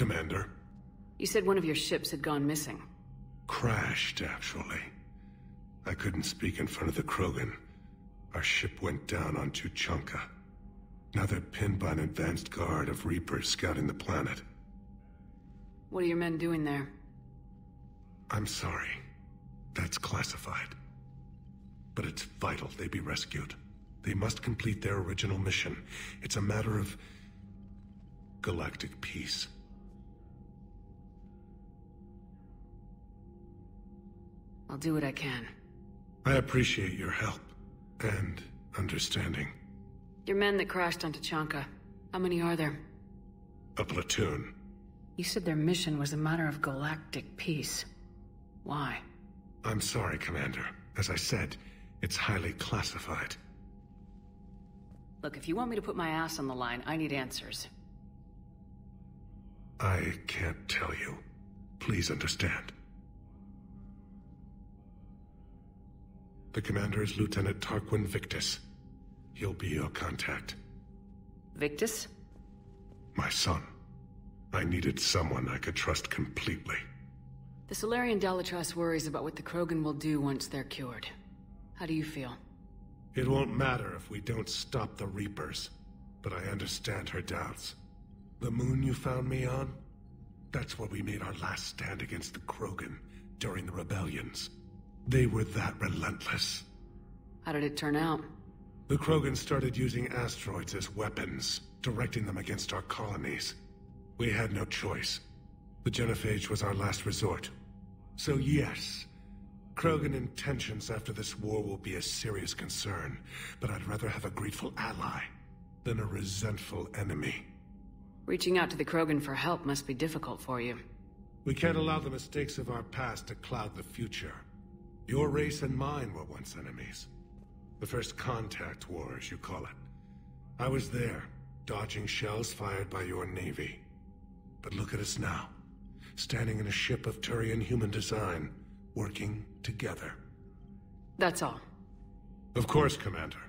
Commander? You said one of your ships had gone missing. Crashed, actually. I couldn't speak in front of the Krogan. Our ship went down on Tuchanka. Now they're pinned by an advanced guard of Reapers scouting the planet. What are your men doing there? I'm sorry. That's classified. But it's vital they be rescued. They must complete their original mission. It's a matter of... galactic peace. I'll do what I can. I appreciate your help. And understanding. Your men that crashed on Tuchanka. How many are there? A platoon. You said their mission was a matter of galactic peace. Why? I'm sorry, Commander. As I said, it's highly classified. Look, if you want me to put my ass on the line, I need answers. I can't tell you. Please understand. The commander is Lieutenant Tarquin Victus. He'll be your contact. Victus? My son. I needed someone I could trust completely. The Salarian Dalatrass worries about what the Krogan will do once they're cured. How do you feel? It won't matter if we don't stop the Reapers, but I understand her doubts. The moon you found me on? That's where we made our last stand against the Krogan during the rebellions. They were that relentless. How did it turn out? The Krogan started using asteroids as weapons, directing them against our colonies. We had no choice. The Genophage was our last resort. So yes, Krogan intentions after this war will be a serious concern, but I'd rather have a grateful ally than a resentful enemy. Reaching out to the Krogan for help must be difficult for you. We can't allow the mistakes of our past to cloud the future. Your race and mine were once enemies. The first contact war, as you call it. I was there, dodging shells fired by your navy. But look at us now, standing in a ship of Turian human design, working together. That's all. Of course, Commander.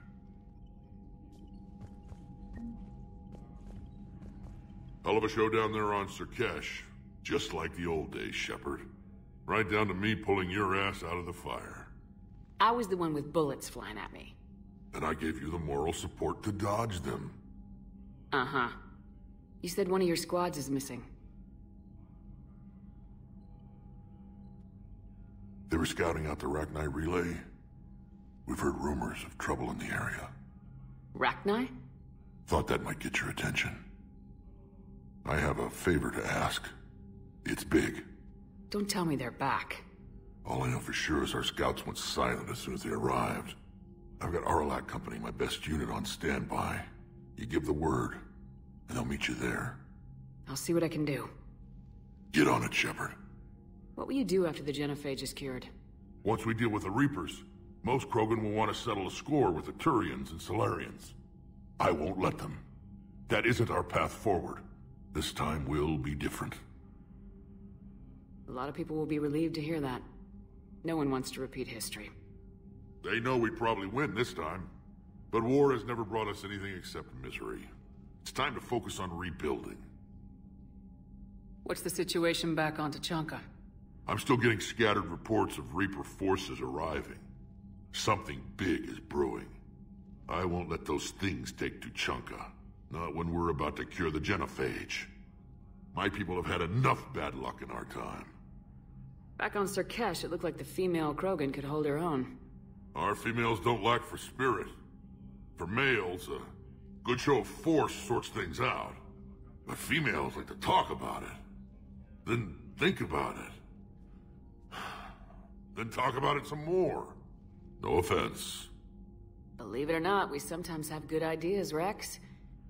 Hell of a show down there on Sur'Kesh. Just like the old days, Shepard. Right down to me pulling your ass out of the fire. I was the one with bullets flying at me. And I gave you the moral support to dodge them. Uh-huh. You said one of your squads is missing. They were scouting out the Rachni relay. We've heard rumors of trouble in the area. Rachni? Thought that might get your attention. I have a favor to ask. It's big. Don't tell me they're back. All I know for sure is our scouts went silent as soon as they arrived. I've got Aralakh Company, my best unit, on standby. You give the word, and they'll meet you there. I'll see what I can do. Get on it, Shepard. What will you do after the genophage is cured? Once we deal with the Reapers, most Krogan will want to settle a score with the Turians and Salarians. I won't let them. That isn't our path forward. This time will be different. A lot of people will be relieved to hear that. No one wants to repeat history. They know we'd probably win this time. But war has never brought us anything except misery. It's time to focus on rebuilding. What's the situation back on Tuchanka? I'm still getting scattered reports of Reaper forces arriving. Something big is brewing. I won't let those things take Tuchanka. Not when we're about to cure the genophage. My people have had enough bad luck in our time. Back on Sur'Kesh, it looked like the female Krogan could hold her own. Our females don't lack for spirit. For males, a good show of force sorts things out. But females like to talk about it. Then think about it. Then talk about it some more. No offense. Believe it or not, we sometimes have good ideas, Wrex.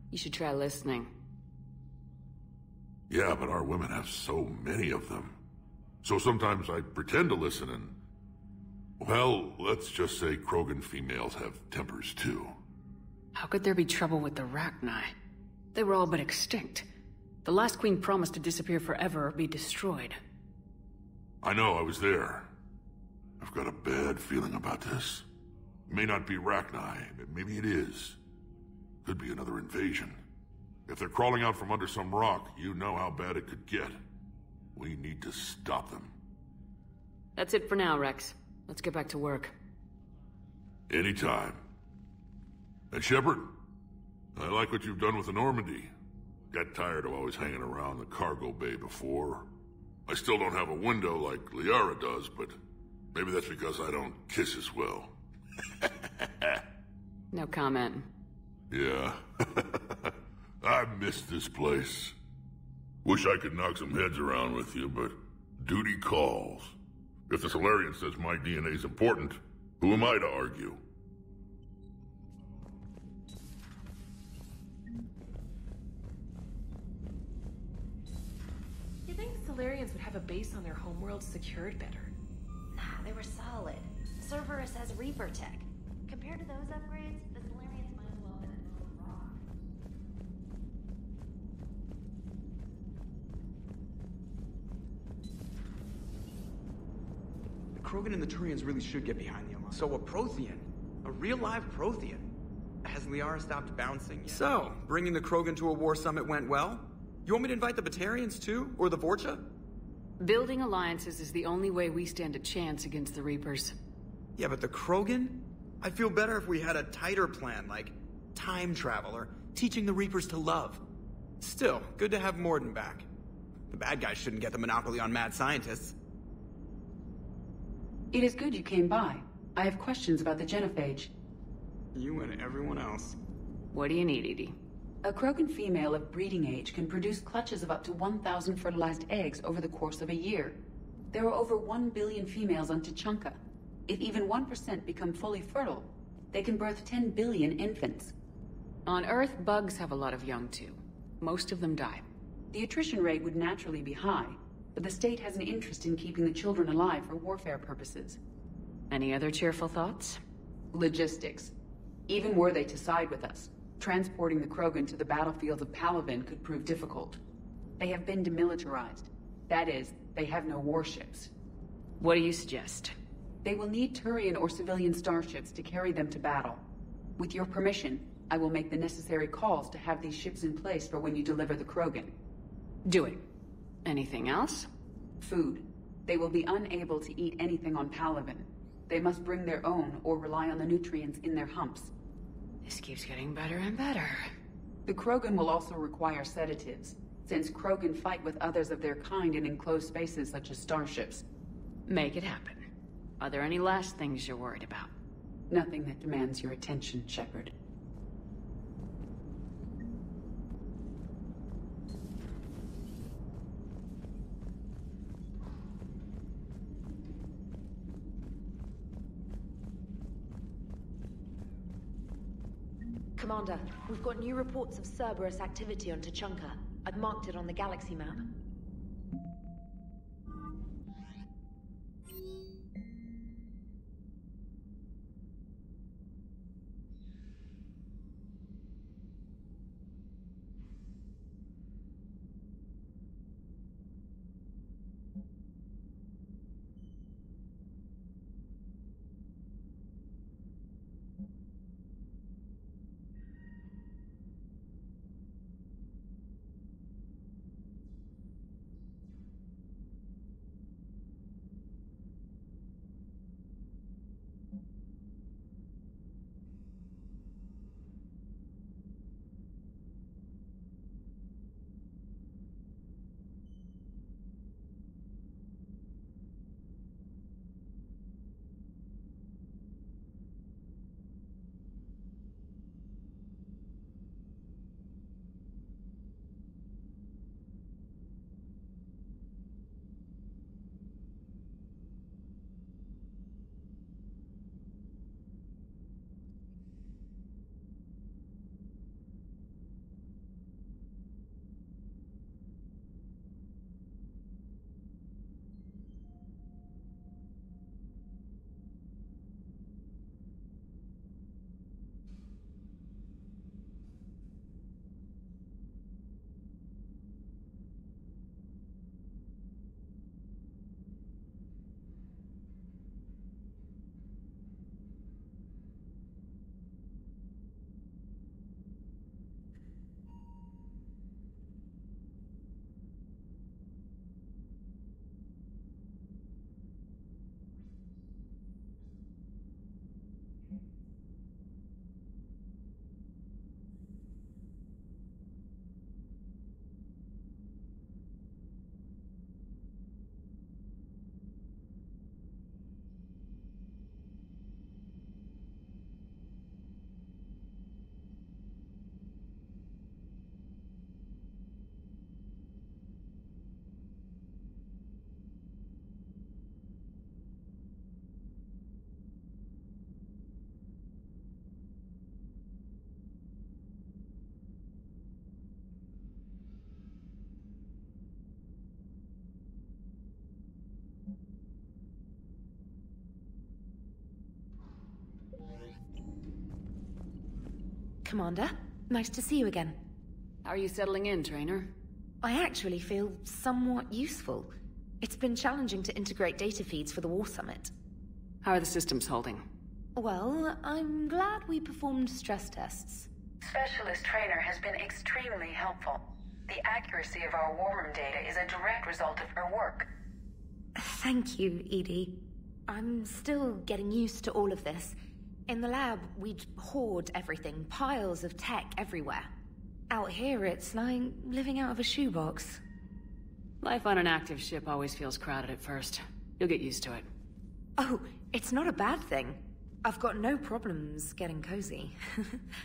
You should try listening. Yeah, but our women have so many of them. So sometimes I pretend to listen and... Well, let's just say Krogan females have tempers too. How could there be trouble with the Rachni? They were all but extinct. The last queen promised to disappear forever or be destroyed. I know, I was there. I've got a bad feeling about this. It may not be Rachni, but maybe it is. Could be another invasion. If they're crawling out from under some rock, you know how bad it could get. We need to stop them. That's it for now, Wrex. Let's get back to work. Anytime. And Shepard, I like what you've done with the Normandy. Got tired of always hanging around the cargo bay before. I still don't have a window like Liara does, but maybe that's because I don't kiss as well. no comment. Yeah. I miss this place. Wish I could knock some heads around with you, but duty calls. If the Salarian says my DNA's important, who am I to argue? You think Salarians would have a base on their homeworld secured better? Nah, they were solid. Cerberus has Reaper tech. Compared to those upgrades, the Salarians might as well have been a rock. The Krogan and the Turians really should get behind the Alliance. So a Prothean, a real live Prothean. Has Liara stopped bouncing yet? So, bringing the Krogan to a war summit went well? You want me to invite the Batarians too? Or the Vorcha? Building alliances is the only way we stand a chance against the Reapers. Yeah, but the Krogan? I'd feel better if we had a tighter plan, like time travel or teaching the Reapers to love. Still, good to have Mordin back. The bad guys shouldn't get the monopoly on mad scientists. It is good you came by. I have questions about the genophage. You and everyone else. What do you need, EDI? A Krogan female of breeding age can produce clutches of up to 1,000 fertilized eggs over the course of a year. There are over 1 billion females on Tuchanka. If even 1% become fully fertile, they can birth 10 billion infants. On Earth, bugs have a lot of young too. Most of them die. The attrition rate would naturally be high, but the state has an interest in keeping the children alive for warfare purposes. Any other cheerful thoughts? Logistics. Even were they to side with us, transporting the Krogan to the battlefields of Palaven could prove difficult. They have been demilitarized. That is, they have no warships. What do you suggest? They will need Turian or civilian starships to carry them to battle. With your permission, I will make the necessary calls to have these ships in place for when you deliver the Krogan. Do it. Anything else? Food. They will be unable to eat anything on Palaven. They must bring their own or rely on the nutrients in their humps. This keeps getting better and better. The Krogan will also require sedatives, since Krogan fight with others of their kind in enclosed spaces such as starships. Make it happen. Are there any last things you're worried about? Nothing that demands your attention, Shepard. Commander, we've got new reports of Cerberus activity on Tuchanka. I've marked it on the galaxy map. Commander. Nice to see you again. How are you settling in, Traynor? I actually feel somewhat useful. It's been challenging to integrate data feeds for the War Summit. How are the systems holding? Well, I'm glad we performed stress tests. Specialist Traynor has been extremely helpful. The accuracy of our war room data is a direct result of her work. Thank you, EDI. I'm still getting used to all of this. In the lab, we'd hoard everything, piles of tech everywhere. Out here, it's like living out of a shoebox. Life on an active ship always feels crowded at first. You'll get used to it. Oh, it's not a bad thing. I've got no problems getting cozy.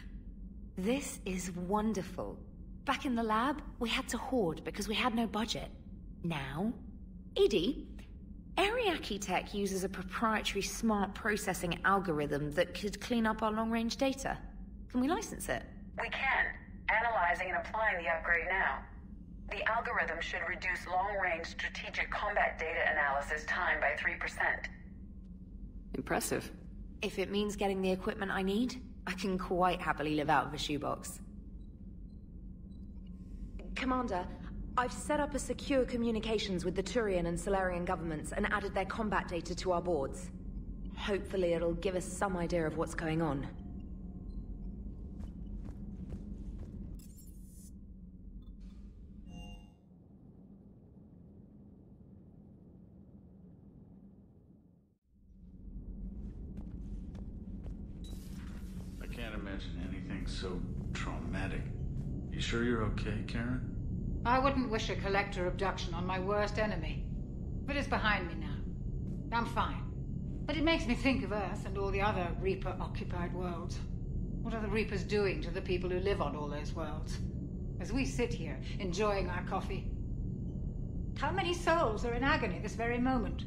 this is wonderful. Back in the lab, we had to hoard because we had no budget. Now, EDI, Ariake Tech uses a proprietary smart processing algorithm that could clean up our long-range data. Can we license it? We can. Analyzing and applying the upgrade now. The algorithm should reduce long-range strategic combat data analysis time by 3%. Impressive. If it means getting the equipment I need, I can quite happily live out of a shoebox. Commander, I've set up a secure communications with the Turian and Salarian governments and added their combat data to our boards. Hopefully it'll give us some idea of what's going on. I can't imagine anything so traumatic. You sure you're okay, Karen? I wouldn't wish a collector abduction on my worst enemy. But it's behind me now. I'm fine. But it makes me think of Earth and all the other Reaper-occupied worlds. What are the Reapers doing to the people who live on all those worlds? As we sit here, enjoying our coffee. How many souls are in agony this very moment?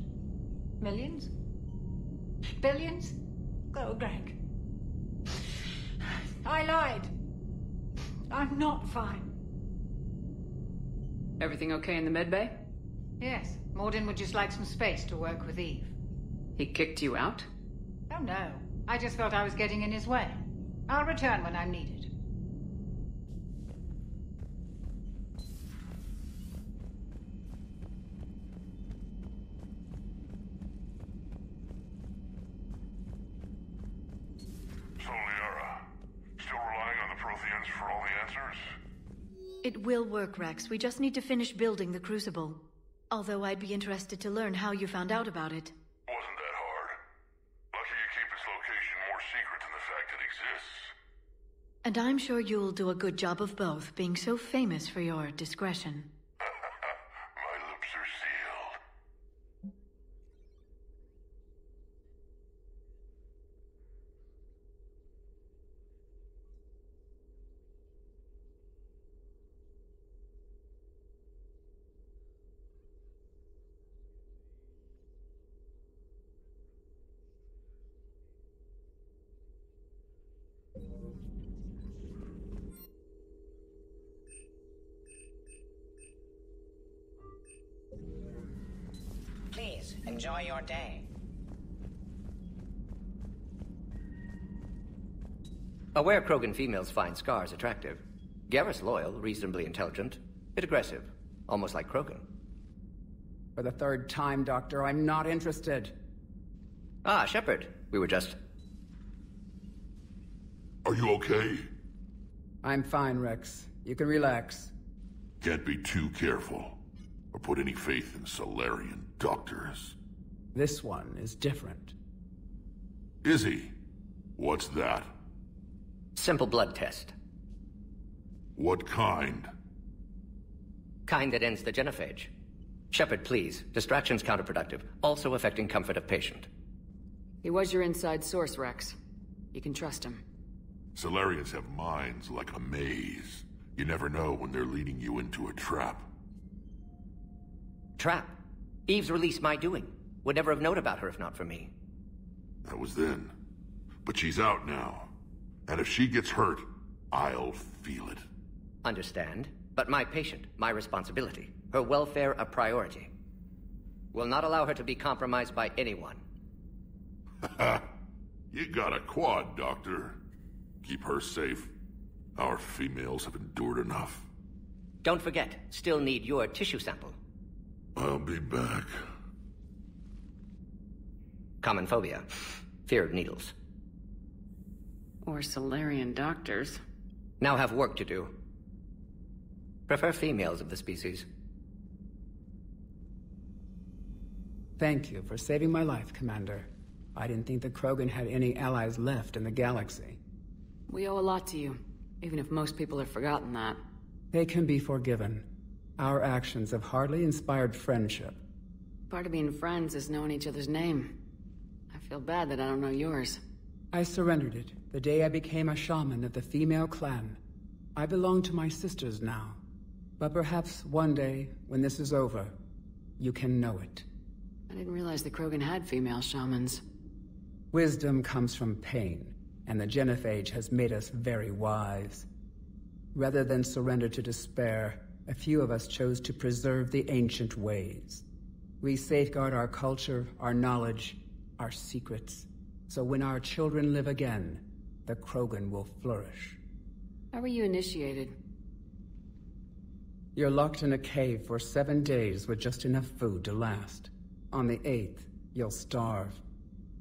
Millions? Billions? Go, Greg. I lied. I'm not fine. Everything okay in the medbay? Yes, Mordin would just like some space to work with Eve. He kicked you out? Oh no, I just felt I was getting in his way. I'll return when I'm needed. So, Liara, still relying on the Protheans for all the answers? It will work, Wrex. We just need to finish building the Crucible. Although I'd be interested to learn how you found out about it. Wasn't that hard. Lucky you keep its location more secret than the fact it exists. And I'm sure you'll do a good job of both, being so famous for your discretion. My lips are sealed. Please, enjoy your day. Aware Krogan females find scars attractive. Garrus loyal, reasonably intelligent, bit aggressive, almost like Krogan. For the third time, Doctor, I'm not interested. Ah, Shepard. We were just. Are you okay? I'm fine, Wrex. You can relax. Can't be too careful. Or put any faith in Salarian doctors. This one is different. Is he? What's that? Simple blood test. What kind? Kind that ends the genophage. Shepard, please. Distraction's counterproductive, also affecting comfort of patient. He was your inside source, Wrex. You can trust him. Salarians have minds like a maze. You never know when they're leading you into a trap. Trap. Eve's release my doing. Would never have known about her if not for me. That was then. But she's out now. And if she gets hurt, I'll feel it. Understand. But my patient, my responsibility. Her welfare a priority. Will not allow her to be compromised by anyone. you got a quad, Doctor. Keep her safe, Our females have endured enough. Don't forget, still need your tissue sample. I'll be back. Common phobia. Fear of needles. Or Salarian doctors. Now have work to do. Prefer females of the species. Thank you for saving my life, Commander. I didn't think the Krogan had any allies left in the galaxy. We owe a lot to you, even if most people have forgotten that. They can be forgiven. Our actions have hardly inspired friendship. Part of being friends is knowing each other's name. Feel bad that I don't know yours. I surrendered it the day I became a shaman of the female clan. I belong to my sisters now. But perhaps one day, when this is over, you can know it. I didn't realize the Krogan had female shamans. Wisdom comes from pain, and the Genophage has made us very wise. Rather than surrender to despair, a few of us chose to preserve the ancient ways. We safeguard our culture, our knowledge, our secrets, so when our children live again, the Krogan will flourish. How were you initiated? You're locked in a cave for seven days with just enough food to last. On the eighth, you'll starve.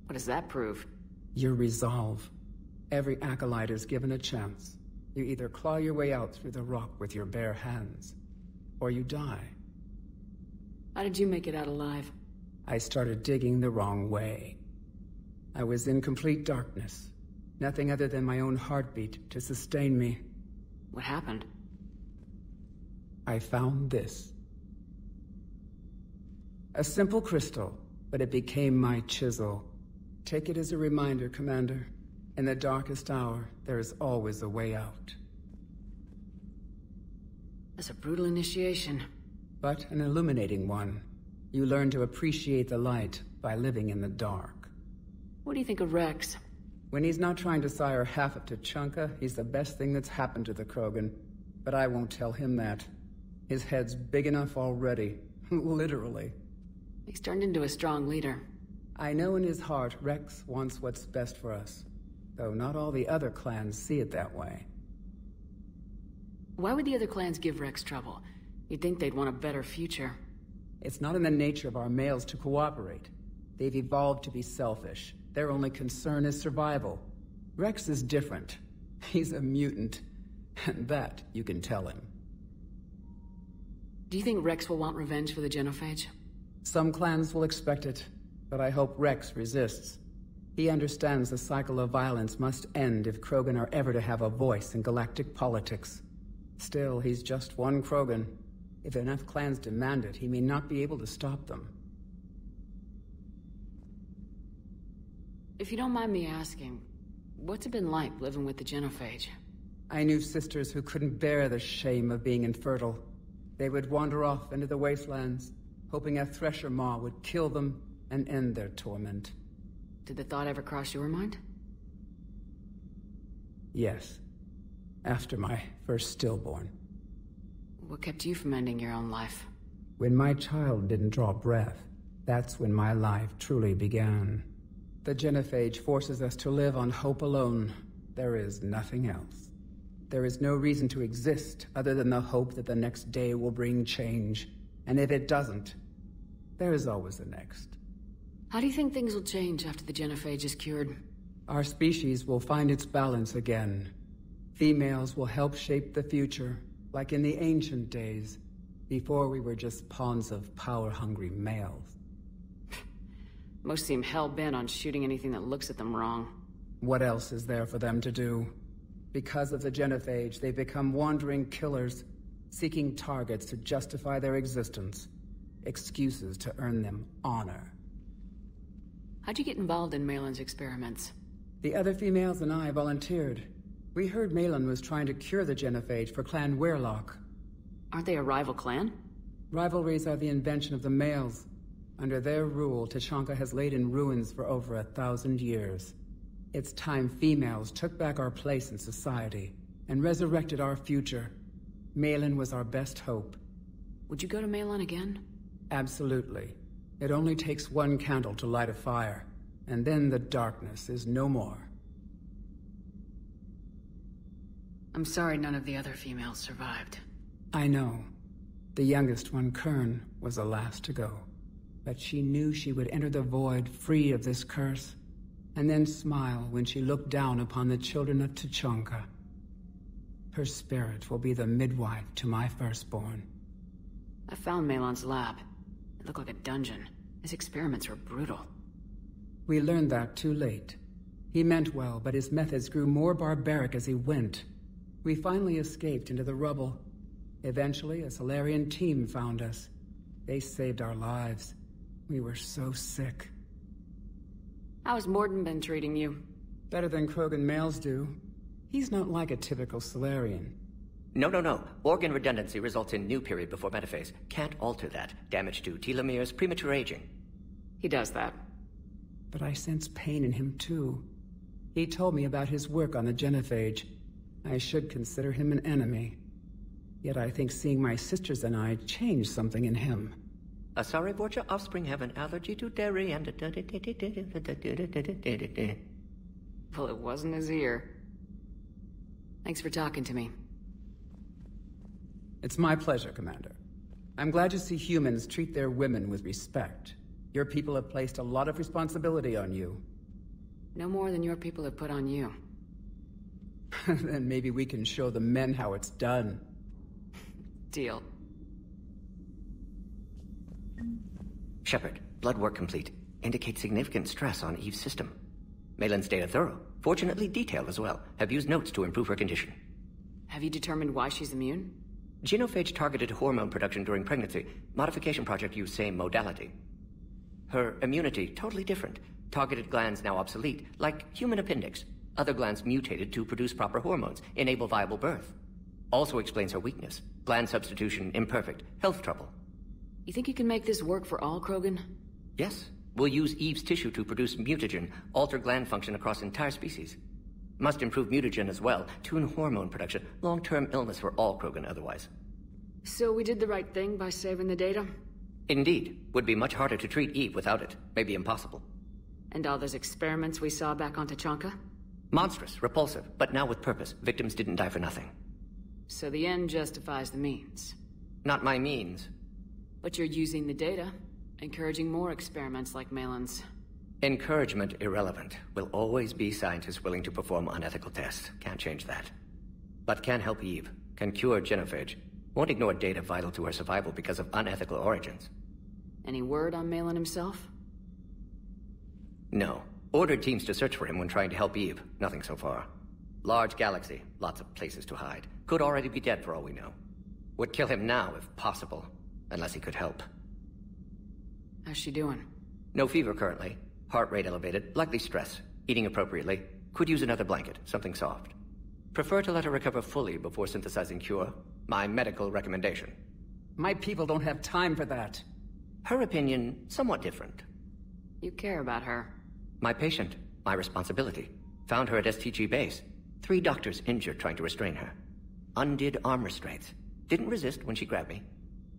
What does that prove? Your resolve. Every acolyte is given a chance. You either claw your way out through the rock with your bare hands, or you die. How did you make it out alive? I started digging the wrong way. I was in complete darkness. Nothing other than my own heartbeat to sustain me. What happened? I found this. A simple crystal, but it became my chisel. Take it as a reminder, Commander. In the darkest hour, there is always a way out. That's a brutal initiation. But an illuminating one. You learn to appreciate the light by living in the dark. What do you think of Wrex? When he's not trying to sire half of Tuchanka, he's the best thing that's happened to the Krogan. But I won't tell him that. His head's big enough already. Literally. He's turned into a strong leader. I know in his heart Wrex wants what's best for us. Though not all the other clans see it that way. Why would the other clans give Wrex trouble? You'd think they'd want a better future. It's not in the nature of our males to cooperate. They've evolved to be selfish. Their only concern is survival. Wrex is different. He's a mutant. And that you can tell him. Do you think Wrex will want revenge for the Genophage? Some clans will expect it, but I hope Wrex resists. He understands the cycle of violence must end if Krogan are ever to have a voice in galactic politics. Still, he's just one Krogan. If enough clans demand it, he may not be able to stop them. If you don't mind me asking, what's it been like living with the Genophage? I knew sisters who couldn't bear the shame of being infertile. They would wander off into the wastelands, hoping a Thresher Maw would kill them and end their torment. Did the thought ever cross your mind? Yes. After my first stillborn. What kept you from ending your own life? When my child didn't draw breath, that's when my life truly began. The Genophage forces us to live on hope alone. There is nothing else. There is no reason to exist other than the hope that the next day will bring change. And if it doesn't, there is always the next. How do you think things will change after the Genophage is cured? Our species will find its balance again. Females will help shape the future, like in the ancient days, before we were just pawns of power-hungry males. Most seem hell-bent on shooting anything that looks at them wrong. What else is there for them to do? Because of the Genophage, they become wandering killers, seeking targets to justify their existence. Excuses to earn them honor. How'd you get involved in Maelon's experiments? The other females and I volunteered. We heard Maelon was trying to cure the Genophage for Clan Weyrloc. Aren't they a rival clan? Rivalries are the invention of the males. Under their rule, Tuchanka has laid in ruins for over a thousand years. It's time females took back our place in society and resurrected our future. Maelon was our best hope. Would you go to Maelon again? Absolutely. It only takes one candle to light a fire, and then the darkness is no more. I'm sorry none of the other females survived. I know. The youngest one, Kern, was the last to go. But she knew she would enter the void free of this curse, and then smile when she looked down upon the children of Tuchanka. Her spirit will be the midwife to my firstborn. I found Maelon's lab. It looked like a dungeon. His experiments were brutal. We learned that too late. He meant well, but his methods grew more barbaric as he went. We finally escaped into the rubble. Eventually, a Salarian team found us. They saved our lives. We were so sick. How's Mordin been treating you? Better than Krogan males do. He's not like a typical Salarian. No, no, no. Organ redundancy results in new period before metaphase. Can't alter that. Damage to telomeres, premature aging. He does that. But I sense pain in him too. He told me about his work on the genophage. I should consider him an enemy. Yet I think seeing my sisters and I changed something in him. Asari Borgia offspring have an allergy to dairy and... Well, it wasn't his ear. Thanks for talking to me. It's my pleasure, Commander. I'm glad to see humans treat their women with respect. Your people have placed a lot of responsibility on you. No more than your people have put on you. then maybe we can show the men how it's done. Deal. Shepard, blood work complete. Indicates significant stress on Eve's system. Maelon's data thorough. Fortunately detailed as well. Have used notes to improve her condition. Have you determined why she's immune? Genophage targeted hormone production during pregnancy. Modification project used same modality. Her immunity, totally different. Targeted glands now obsolete, like human appendix. Other glands mutated to produce proper hormones, enable viable birth. Also explains her weakness. Gland substitution imperfect. Health trouble. You think you can make this work for all Krogan? Yes. We'll use Eve's tissue to produce mutagen, alter gland function across entire species. Must improve mutagen as well, tune hormone production, long-term illness for all Krogan otherwise. So we did the right thing by saving the data? Indeed. Would be much harder to treat Eve without it. Maybe impossible. And all those experiments we saw back on Tuchanka? Monstrous, repulsive, but now with purpose. Victims didn't die for nothing. So the end justifies the means. Not my means. But you're using the data, encouraging more experiments like Maelon's. Encouragement irrelevant. Will always be scientists willing to perform unethical tests. Can't change that. But can help Eve. Can cure genophage. Won't ignore data vital to her survival because of unethical origins. Any word on Maelon himself? No. Ordered teams to search for him when trying to help Eve. Nothing so far. Large galaxy. Lots of places to hide. Could already be dead for all we know. Would kill him now if possible. Unless he could help. How's she doing? No fever currently. Heart rate elevated. Likely stress. Eating appropriately. Could use another blanket. Something soft. Prefer to let her recover fully before synthesizing cure. My medical recommendation. My people don't have time for that. Her opinion, somewhat different. You care about her. My patient. My responsibility. Found her at STG base. Three doctors injured trying to restrain her. Undid arm restraints. Didn't resist when she grabbed me.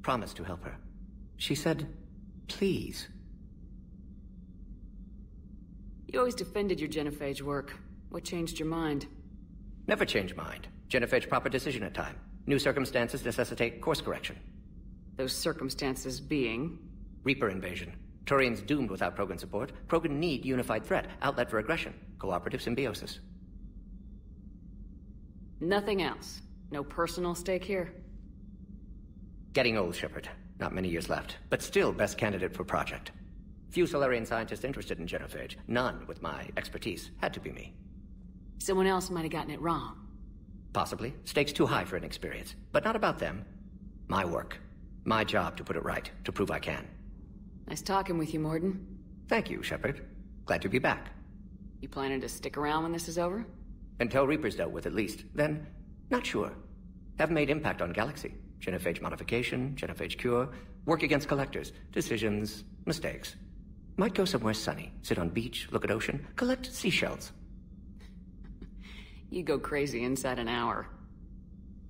Promised to help her. She said, please. You always defended your genophage work. What changed your mind? Never change mind. Genophage proper decision at time. New circumstances necessitate course correction. Those circumstances being? Reaper invasion. Turians doomed without Krogan support. Krogan need unified threat, outlet for aggression, cooperative symbiosis. Nothing else. No personal stake here? Getting old, Shepard. Not many years left, but still best candidate for project. Few Salarian scientists interested in genophage. None with my expertise. Had to be me. Someone else might have gotten it wrong. Possibly. Stakes too high for inexperience. But not about them. My work. My job to put it right, to prove I can. Nice talking with you, Mordin. Thank you, Shepard. Glad to be back. You planning to stick around when this is over? Until Reaper's dealt with, at least. Then, not sure. Have made impact on Galaxy. Genophage modification, genophage cure, work against collectors, decisions, mistakes. Might go somewhere sunny, sit on beach, look at ocean, collect seashells. You go crazy inside an hour.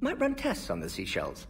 Might run tests on the seashells.